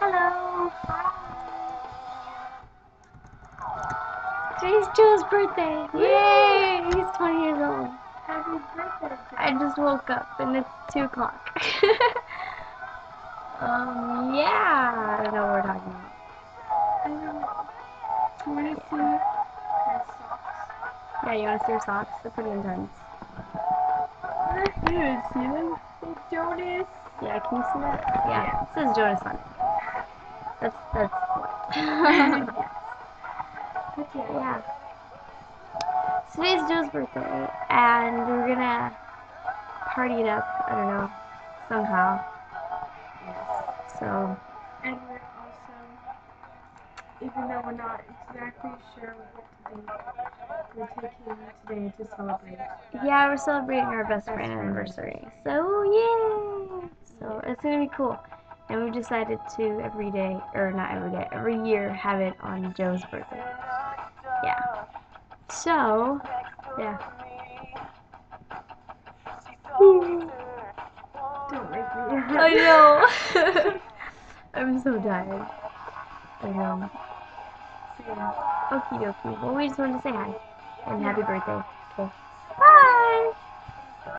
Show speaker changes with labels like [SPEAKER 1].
[SPEAKER 1] Hello. Today's Joe's birthday. Yay! He's 20 years old.
[SPEAKER 2] Happy birthday.
[SPEAKER 1] I just woke up and it's 2 o'clock. um, yeah. I don't know what we're talking about.
[SPEAKER 2] I know. Do you want to see my socks?
[SPEAKER 1] Yeah, you want to see your socks? They're pretty intense.
[SPEAKER 2] You didn't see them? Hey, Jonas.
[SPEAKER 1] Yeah, can you see that? Yeah. It says Jonas on it. That's, that's what.
[SPEAKER 2] Okay.
[SPEAKER 1] yeah. Today's Joe's birthday, and we're gonna party it up. I don't know, somehow. Yes. So
[SPEAKER 2] And we're also, even though we're not exactly sure what to do, we're taking today to celebrate.
[SPEAKER 1] yeah, we're celebrating our best friend anniversary. So yay! So it's gonna be cool. And we've decided to every day, or not every day, every year have it on Joe's birthday. Yeah. So yeah.
[SPEAKER 2] Don't make me.
[SPEAKER 1] I know. I'm so tired. I know.
[SPEAKER 2] So, yeah.
[SPEAKER 1] Okie dokie. Well, we just wanted to say hi and happy birthday. Okay.